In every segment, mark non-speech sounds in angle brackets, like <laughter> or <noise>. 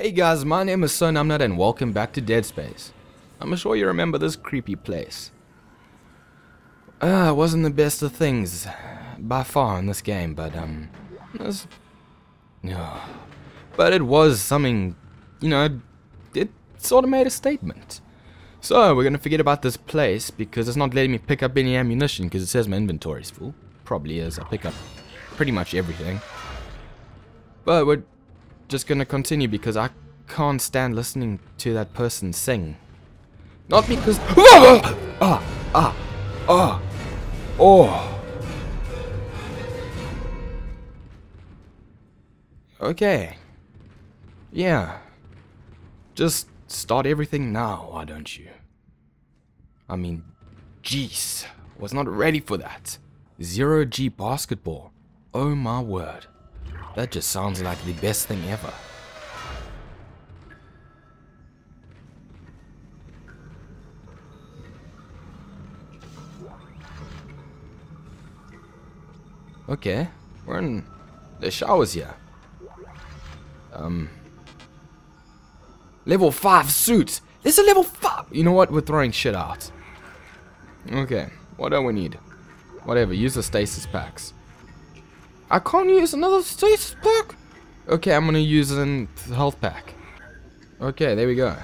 Hey guys, my name is SirNumnut and welcome back to Dead Space. I'm sure you remember this creepy place. Ah, uh, wasn't the best of things by far in this game, but um, it was, no, but it was something, you know, it sort of made a statement. So we're gonna forget about this place because it's not letting me pick up any ammunition because it says my inventory's full. Probably is. I pick up pretty much everything. But we're just gonna continue because I can't stand listening to that person sing. Not because ah ah ah ah oh. Okay. Yeah. Just start everything now, why don't you? I mean, jeez, was not ready for that. Zero G basketball. Oh my word. That just sounds like the best thing ever. Okay, we're in the showers here. Um, level 5 suit. There's a level 5. You know what? We're throwing shit out. Okay, what do we need? Whatever, use the stasis packs. I can't use another stasis pack? Okay, I'm gonna use a health pack. Okay, there we go.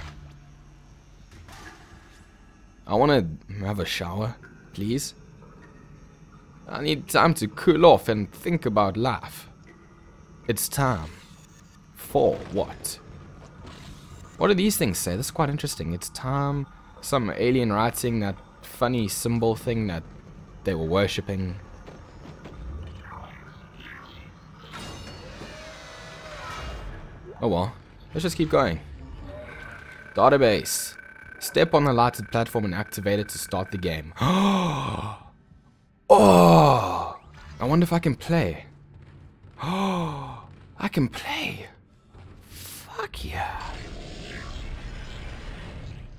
I wanna have a shower, please. I need time to cool off and think about life. It's time. For what? What do these things say? This is quite interesting. It's time. Some alien writing that funny symbol thing that they were worshipping. Oh well. Let's just keep going. Database. Step on the lighted platform and activate it to start the game. <gasps> oh! I wonder if I can play. Oh! <gasps> I can play. Fuck yeah.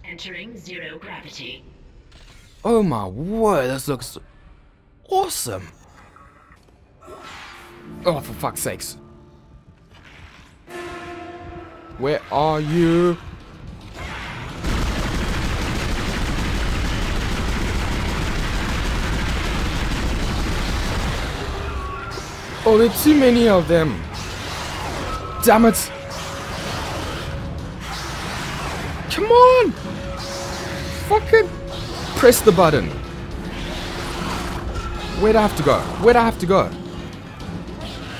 Entering zero gravity. Oh my word, this looks awesome. Oh, for fuck's sakes. Where are you? Oh, there are too many of them. Damn it. Come on. Fucking press the button. Where'd I have to go? Where'd I have to go?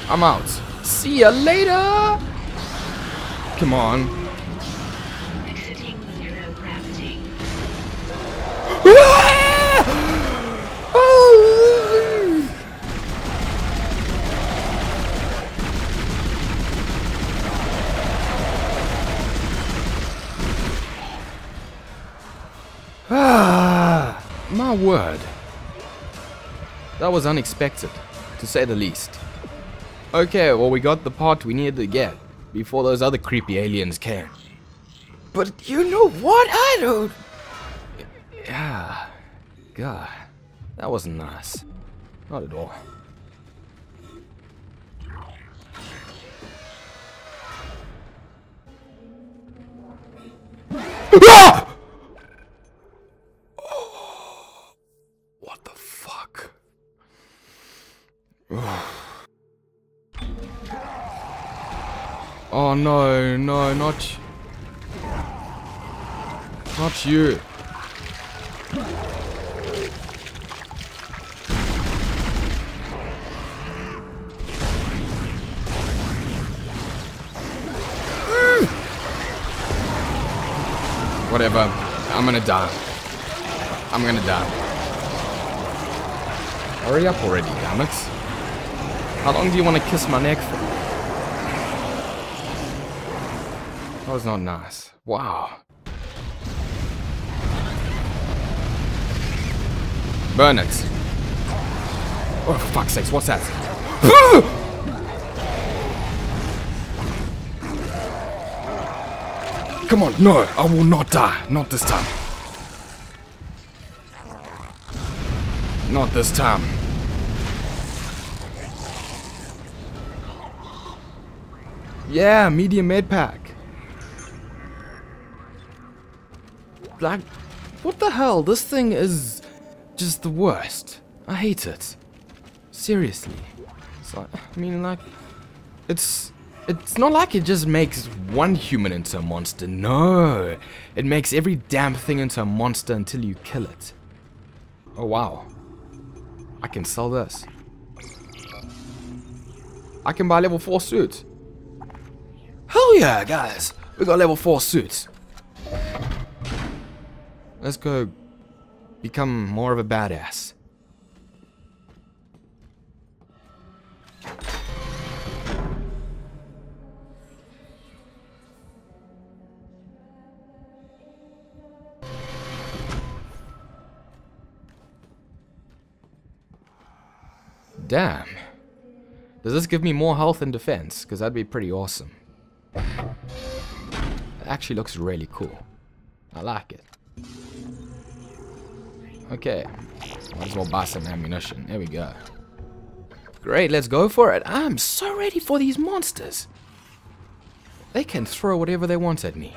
I'm out. See ya later! Come on. Ah, my word. That was unexpected, to say the least. Okay, well we got the part we needed to get before those other creepy aliens came. But you know what? I don't... Yeah. God. That wasn't nice. Not at all. Ah! No, no, not... Not you. Whatever. I'm gonna die. I'm gonna die. Hurry up already, damn it. How long do you want to kiss my neck for? That was not nice. Wow. Burn it. Oh, for fuck's sakes, what's that? <gasps> Come on, no, I will not die. Not this time. Not this time. Yeah, medium med pack. What the hell? This thing is just the worst. I hate it. Seriously. Like, I mean, like, it's it's not like it just makes one human into a monster. No, it makes every damn thing into a monster until you kill it. Oh wow, I can sell this. I can buy level four suits. Hell yeah, guys! We got level four suits. Let's go become more of a badass. Damn. Does this give me more health and defense? Because that'd be pretty awesome. It actually looks really cool. I like it. Okay. Might as well buy some ammunition. There we go. Great, let's go for it. I'm so ready for these monsters. They can throw whatever they want at me.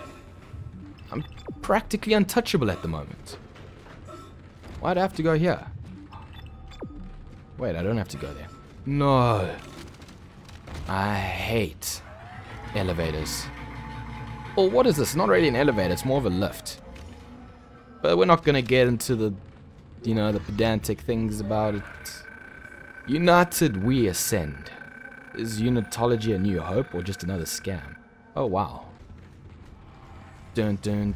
I'm practically untouchable at the moment. Why'd I have to go here? Wait, I don't have to go there. No. I hate elevators. Well, what is this? Not really an elevator, it's more of a lift. But we're not gonna get into the, you know, the pedantic things about it. United we ascend. Is unitology a new hope or just another scam? Oh wow. Dun dun.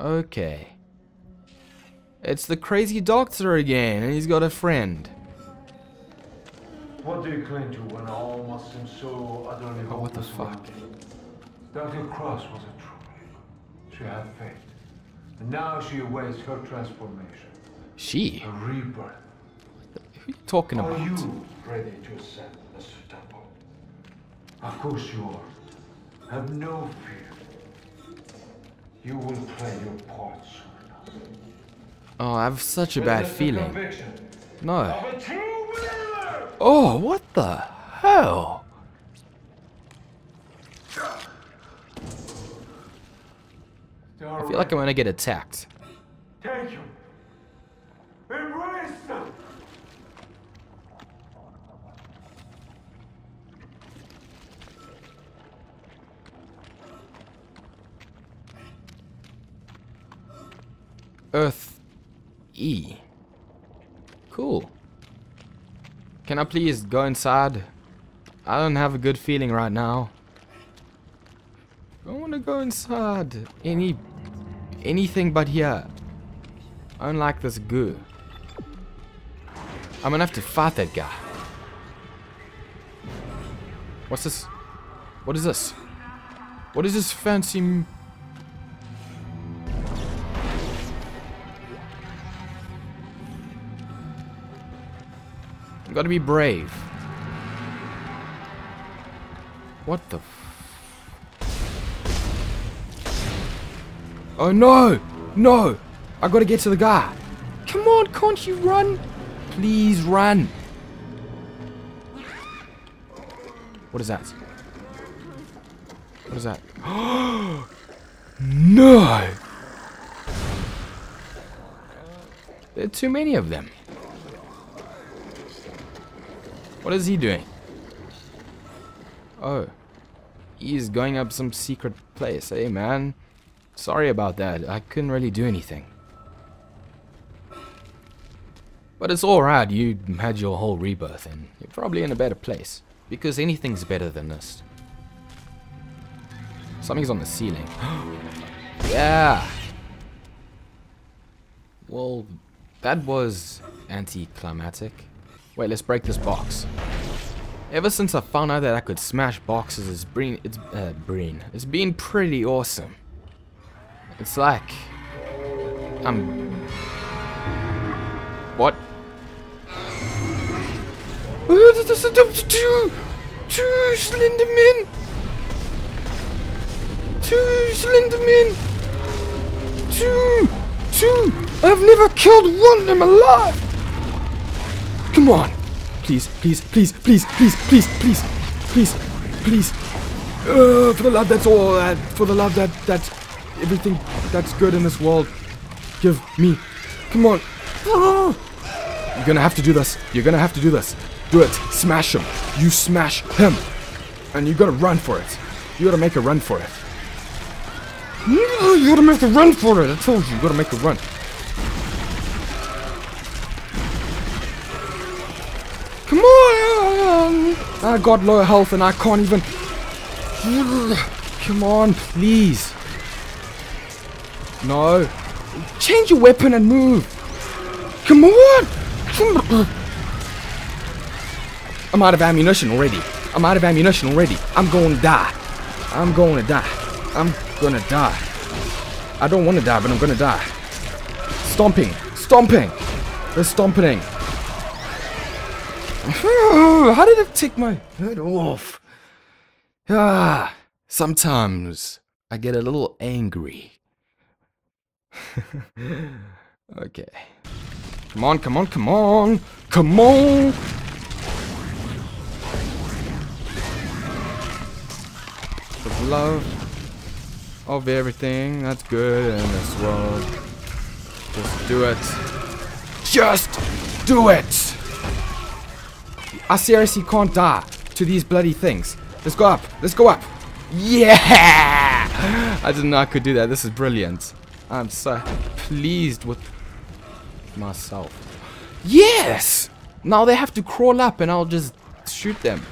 Okay. It's the crazy doctor again, and he's got a friend. What do you cling to when all must seem so utterly Oh, what the fuck? Dr. Cross was a. She had faith. And now she awaits her transformation. She? A rebirth. Who are you talking Are about? you ready to ascend, Mr. Temple? Of course you are. Have no fear. You will play your part soon enough. Oh, I have such a bad feeling. No. a! Oh, what the hell? I feel like I'm gonna get attacked. Take him. Embrace them. Earth E. Cool. Can I please go inside? I don't have a good feeling right now. I want to go inside. Any, anything but here. I don't like this goo. I'm gonna have to fight that guy. What's this? What is this? What is this fancy? m- Gotta be brave. What the Oh no! No! I gotta get to the guy. Come on, can't you run? Please run. What is that? What is that? <gasps> no! There are too many of them. What is he doing? Oh. He's going up some secret place. Hey, man. Sorry about that. I couldn't really do anything. But it's alright. You had your whole rebirth and you're probably in a better place. Because anything's better than this. Something's on the ceiling. <gasps> yeah! Well, that was anticlimactic. Wait, let's break this box. Ever since I found out that I could smash boxes, it's been it's uh, brain. It's been pretty awesome. It's like I'm what? Two, two Slendermen. Two Slendermen. Two, two. I've never killed one in my life. Come on. Please, please, please, please, please, please, please, please, please. Uh, for the love that's all that, for the love that, that's everything that's good in this world, give me. Come on. Ah. You're gonna have to do this. You're gonna have to do this. Do it. Smash him. You smash him. And you gotta run for it. You gotta make a run for it. You gotta make a run for it. I told you, you gotta make a run. Come on! I got low health and I can't even. Come on, please. No. Change your weapon and move. Come on! I'm out of ammunition already. I'm out of ammunition already. I'm going to die. I'm going to die. I'm gonna die. I don't want to die, but I'm gonna die. Stomping. Stomping. They're stomping. <sighs> How did it take my head off? Ah, sometimes I get a little angry. <laughs> okay. Come on, come on, come on! Come on! The love of everything that's good in this world. Just do it. Just do it! I seriously can't die to these bloody things. Let's go up. Let's go up. Yeah! <laughs> I didn't know I could do that. This is brilliant. I'm so pleased with myself. Yes! Now they have to crawl up and I'll just shoot them.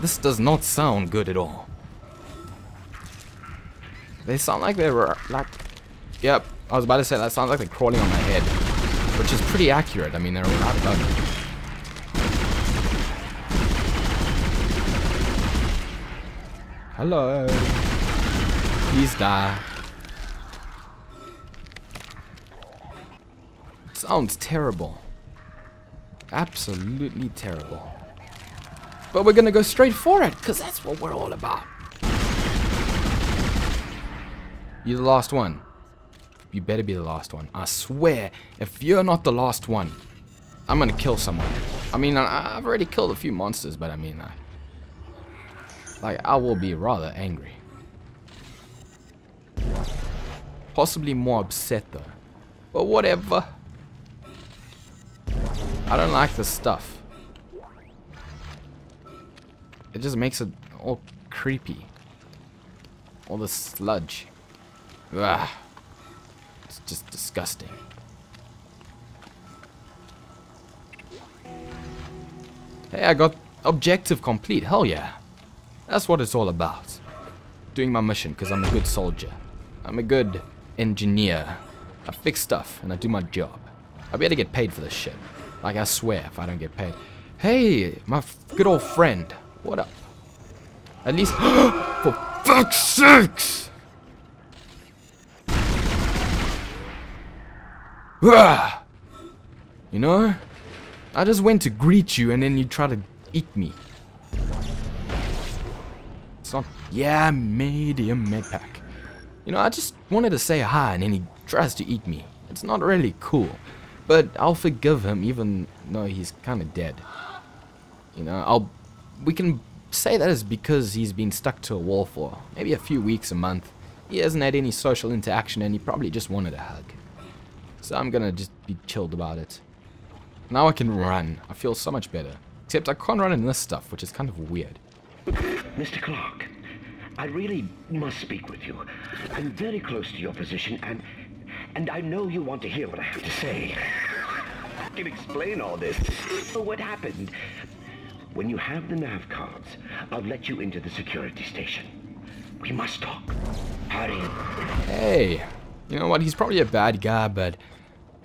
This does not sound good at all. They sound like they were like... Yep, I was about to say that sounds like they're crawling on my head. Which is pretty accurate. I mean, they're right above. Hello. Please die. Sounds terrible. Absolutely terrible. But we're gonna go straight for it, because that's what we're all about. You're the last one. You better be the last one. I swear, if you're not the last one, I'm gonna kill someone. I mean, I, I've already killed a few monsters, but I mean, I, like, I will be rather angry. Possibly more upset, though. But whatever. I don't like this stuff. It just makes it all creepy. All the sludge. Ugh. It's just disgusting. Hey, I got objective complete. Hell yeah. That's what it's all about. Doing my mission because I'm a good soldier. I'm a good engineer. I fix stuff and I do my job. I better get paid for this shit. Like I swear if I don't get paid. Hey, my good old friend. What up? At least <gasps> for fuck's sakes! You know? I just went to greet you and then you try to eat me. It's not... Yeah, medium medpack. You know, I just wanted to say hi and then he tries to eat me. It's not really cool. But I'll forgive him even though he's kind of dead. You know, I'll... We can say that is because he's been stuck to a wall for maybe a few weeks, a month. He hasn't had any social interaction and he probably just wanted a hug. So I'm gonna just be chilled about it. Now I can run. I feel so much better. Except I can't run in this stuff, which is kind of weird. Mr. Clarke, I really must speak with you. I'm very close to your position, and and I know you want to hear what I have to say. I can explain all this. So what happened? When you have the nav cards, I'll let you into the security station. We must talk. Hurry. Hey, you know what? He's probably a bad guy, but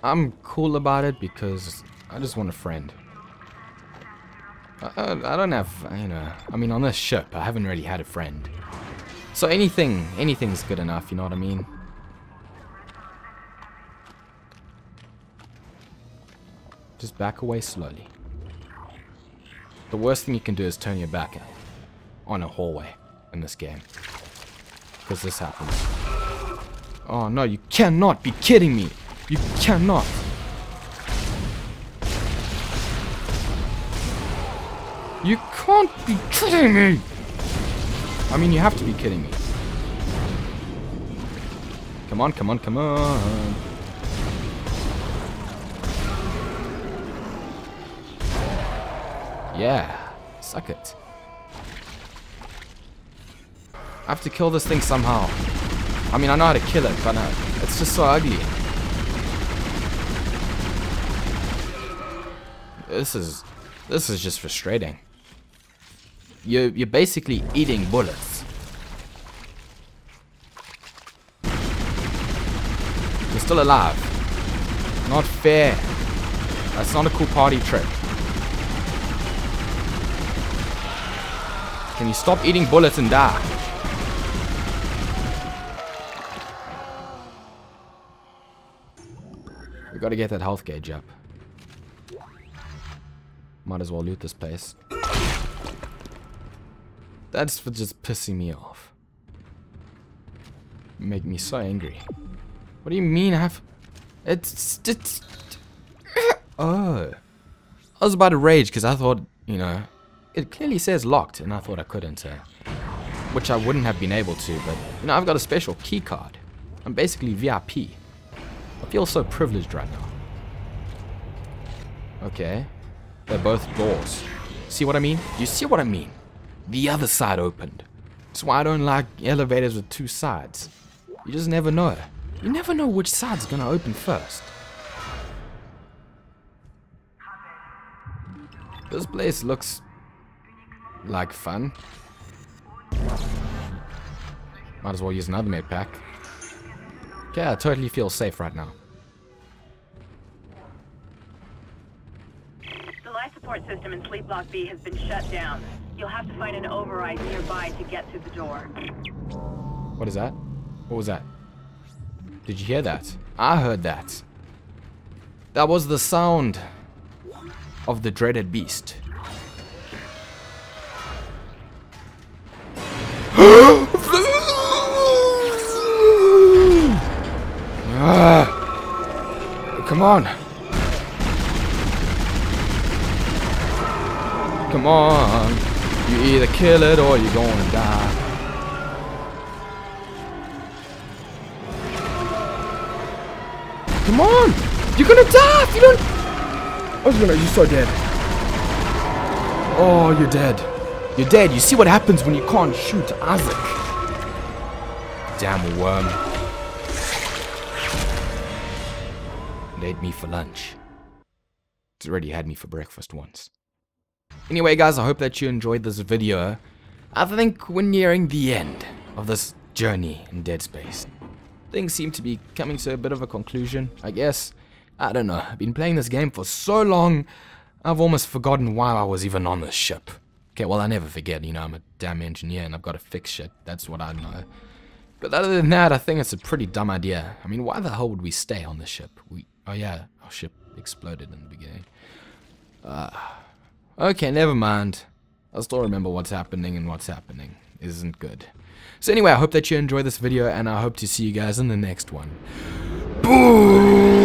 I'm cool about it because I just want a friend. I, I, I don't have, you know, I mean, on this ship, I haven't really had a friend. So anything, anything's good enough, you know what I mean? Just back away slowly. The worst thing you can do is turn your back on a hallway in this game. Because this happens. Oh no, you cannot be kidding me! You cannot! You can't be kidding me! I mean, you have to be kidding me. Come on, come on, come on. Yeah, suck it. I have to kill this thing somehow. I mean, I know how to kill it, but uh, it's just so ugly. This is, this is just frustrating. You, you're basically eating bullets. You're still alive. Not fair. That's not a cool party trick. Can you stop eating bullets and die? We gotta get that health gauge up. Might as well loot this place. That's for just pissing me off. Make me so angry. What do you mean I have... It's... it's oh. I was about to rage because I thought, you know, it clearly says locked and I thought I couldn't. Uh, which I wouldn't have been able to, but, you know, I've got a special key card. I'm basically VIP. I feel so privileged right now. Okay. They're both doors. See what I mean? You see what I mean? The other side opened. That's why I don't like elevators with two sides. You just never know. You never know which side's gonna open first. This place looks like fun. Might as well use another med pack. Okay, I totally feel safe right now. The life support system in Sleep Block B has been shut down. You'll have to find an override nearby to get through the door. What is that? What was that? Did you hear that? I heard that. That was the sound of the dreaded beast. Come on. Come on. You either kill it or you're gonna die. Come on! You're gonna die if you don't... Oh, you're, gonna, you're so dead. Oh, you're dead. You're dead. You see what happens when you can't shoot Isaac. Damn worm. Laid me for lunch. It's already had me for breakfast once. Anyway, guys, I hope that you enjoyed this video. I think we're nearing the end of this journey in Dead Space. Things seem to be coming to a bit of a conclusion, I guess. I don't know. I've been playing this game for so long, I've almost forgotten why I was even on this ship. Okay, well, I never forget, you know, I'm a damn engineer and I've got to fix shit. That's what I know. But other than that, I think it's a pretty dumb idea. I mean, why the hell would we stay on the ship? We, oh yeah, our ship exploded in the beginning. Uh, okay, never mind. I still remember what's happening and what's happening isn't good. So anyway, I hope that you enjoyed this video and I hope to see you guys in the next one. Boom!